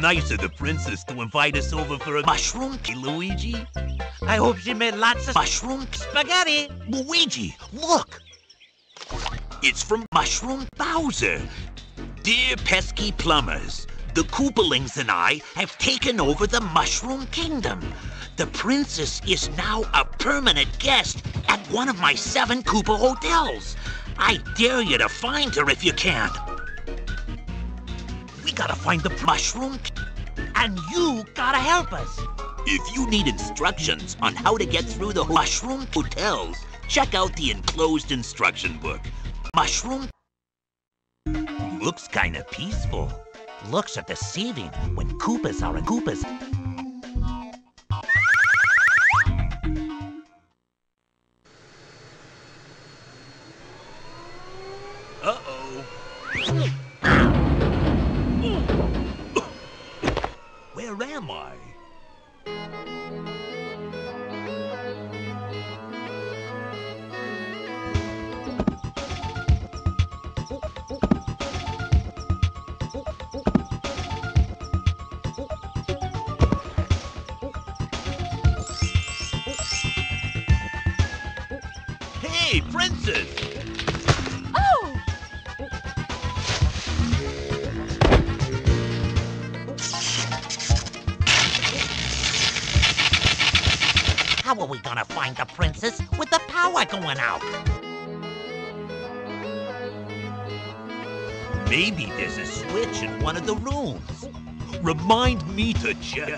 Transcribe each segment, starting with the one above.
nice of the princess to invite us over for a mushroom Luigi. I hope she made lots of mushroom spaghetti. Luigi, look. It's from Mushroom Bowser. Dear pesky plumbers, the Koopalings and I have taken over the Mushroom Kingdom. The princess is now a permanent guest at one of my seven Koopa hotels. I dare you to find her if you can. We gotta find the mushroom, and you gotta help us. If you need instructions on how to get through the mushroom hotels, check out the enclosed instruction book. Mushroom looks kinda peaceful. Looks are deceiving when Koopas are in Koopas. Hey, princess! Oh! How are we gonna find the princess with the power going out? Maybe there's a switch in one of the rooms. Remind me to check.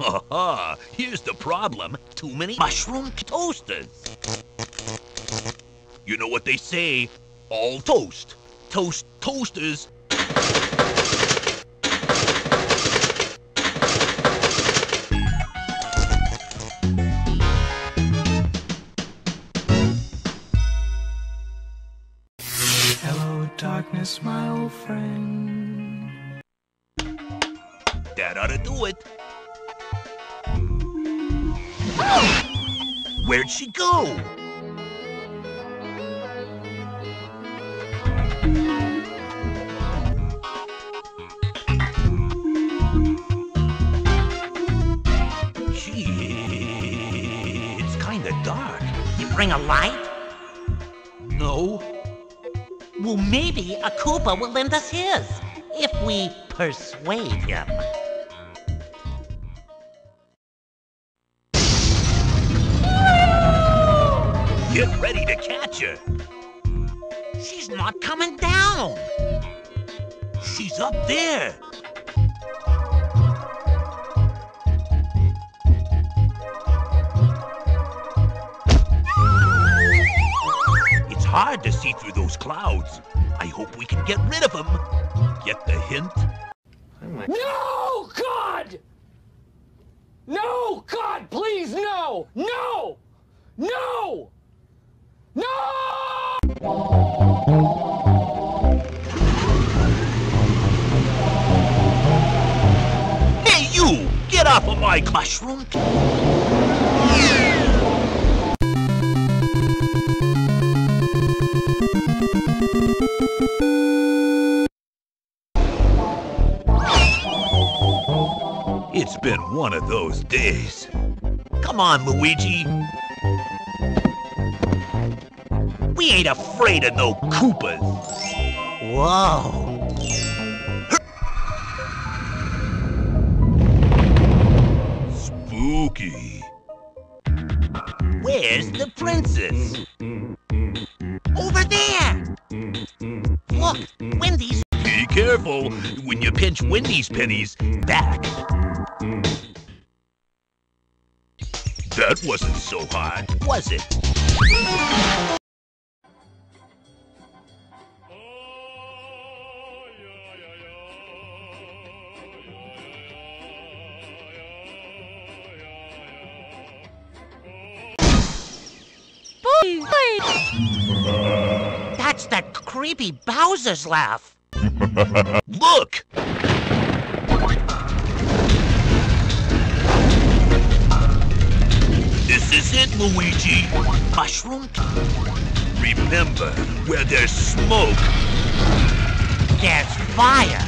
Ha ha! Here's the problem. Too many mushroom toasters. You know what they say? All toast. Toast toasters. Hello, darkness, my old friend. That ought to do it. Where'd she go? Gee, it's kinda dark. You bring a light? No. Well, maybe a Koopa will lend us his, if we persuade him. Get ready to catch her. She's not coming down. She's up there. It's hard to see through those clouds. I hope we can get rid of them. Get the hint? No, God! No, God, please, no! No! No! No! My mushroom! It's been one of those days. Come on, Luigi. We ain't afraid of no Koopas. Whoa. Princess? Over there! Look, Wendy's. Be careful when you pinch Wendy's pennies back. That wasn't so hard, was it? That's that creepy Bowser's laugh. Look! This is it, Luigi. Mushroom? Remember, where there's smoke, There's fire.